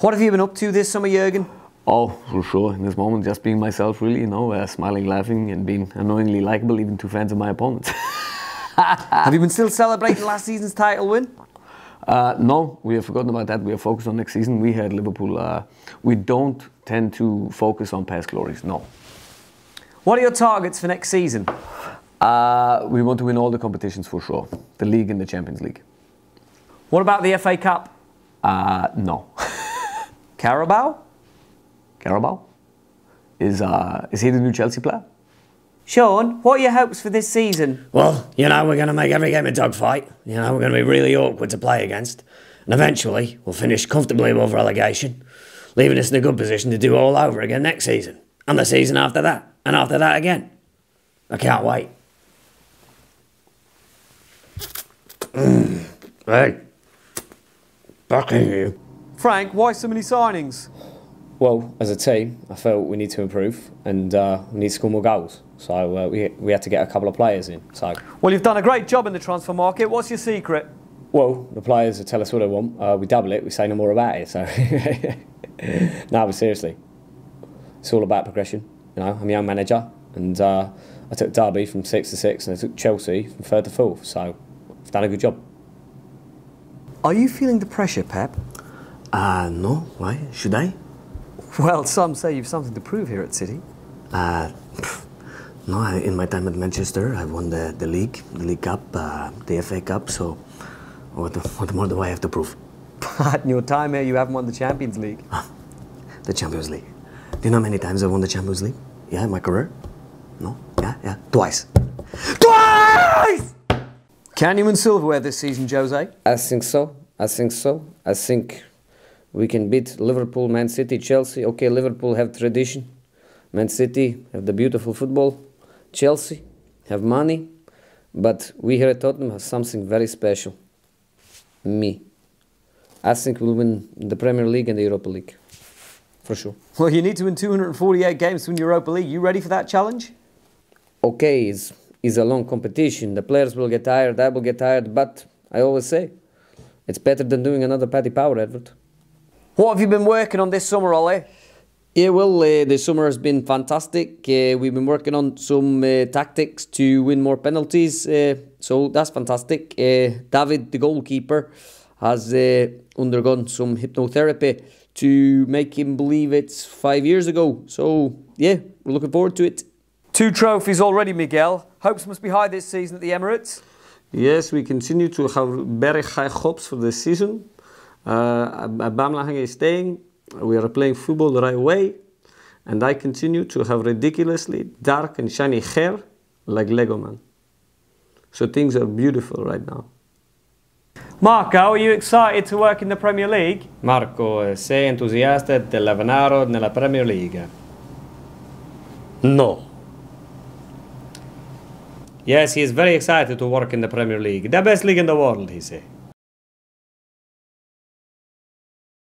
What have you been up to this summer, Jurgen? Oh, for sure. In this moment, just being myself, really, you know, uh, smiling, laughing, and being annoyingly likable even to fans of my opponents. have you been still celebrating last season's title win? Uh, no, we have forgotten about that. We are focused on next season. We had Liverpool. Uh, we don't tend to focus on past glories. No. What are your targets for next season? Uh, we want to win all the competitions for sure. The league and the Champions League. What about the FA Cup? Uh, no. Carabao? Carabao? Is, uh, is he the new Chelsea player? Sean, what are your hopes for this season? Well, you know, we're going to make every game a dogfight. You know, we're going to be really awkward to play against. And eventually, we'll finish comfortably above relegation, leaving us in a good position to do all over again next season. And the season after that. And after that again. I can't wait. Mm. Hey. Fucking you. Frank, why so many signings? Well, as a team, I felt we need to improve and uh, we need to score more goals. So uh, we, we had to get a couple of players in. So. Well, you've done a great job in the transfer market. What's your secret? Well, the players tell us what they want. Uh, we double it. We say no more about it. So, no, but seriously, it's all about progression. You know, I'm a young manager, and uh, I took Derby from six to six, and I took Chelsea from third to fourth. So, I've done a good job. Are you feeling the pressure, Pep? Uh, no. Why? Should I? Well, some say you've something to prove here at City. Uh, no, in my time at Manchester, I won the, the league, the League Cup, uh, the FA Cup, so what, what more do I have to prove? But in your time here, you haven't won the Champions League. the Champions League. Do you know how many times I've won the Champions League? Yeah, in my career? No? Yeah, yeah. Twice. Twice! Can you win silverware this season, Jose? I think so. I think so. I think we can beat Liverpool, Man City, Chelsea. Okay, Liverpool have tradition. Man City have the beautiful football. Chelsea have money. But we here at Tottenham have something very special. Me. I think we'll win the Premier League and the Europa League. For sure. Well, you need to win 248 games to win Europa League. You ready for that challenge? Okay, it's, it's a long competition. The players will get tired, I will get tired, but I always say it's better than doing another Paddy Power advert. What have you been working on this summer, Ole? Yeah, well, uh, the summer has been fantastic. Uh, we've been working on some uh, tactics to win more penalties, uh, so that's fantastic. Uh, David, the goalkeeper, has uh, undergone some hypnotherapy to make him believe it's five years ago. So, yeah, we're looking forward to it. Two trophies already, Miguel. Hopes must be high this season at the Emirates. Yes, we continue to have very high hopes for the season. Uh, Aubameyang is staying. We are playing football the right way. And I continue to have ridiculously dark and shiny hair like Lego Man. So things are beautiful right now. Marco, are you excited to work in the Premier League? Marco, sei entusiasta del lavorare nella Premier League? No. Yes, he is very excited to work in the Premier League. The best league in the world, he say.